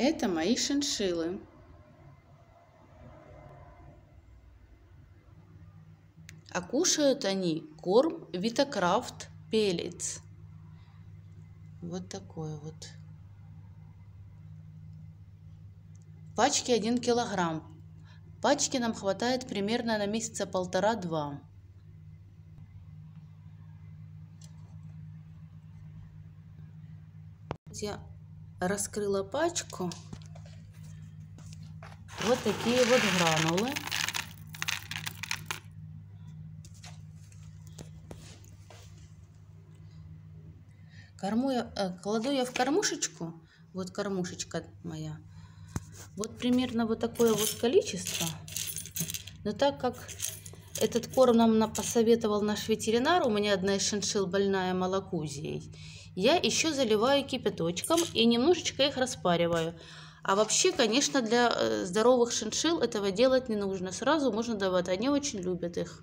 Это мои шиншиллы. А кушают они корм Витакрафт Пелец. Вот такой вот. Пачки 1 килограмм. Пачки нам хватает примерно на месяца полтора-два. Я раскрыла пачку. Вот такие вот гранулы. Корму я, э, кладу я в кормушечку. Вот кормушечка моя. Вот примерно вот такое вот количество. Но так как этот корм нам посоветовал наш ветеринар, у меня одна из шиншил больная малокузией, я еще заливаю кипяточком и немножечко их распариваю. А вообще, конечно, для э, здоровых шиншил этого делать не нужно. Сразу можно давать, они очень любят их.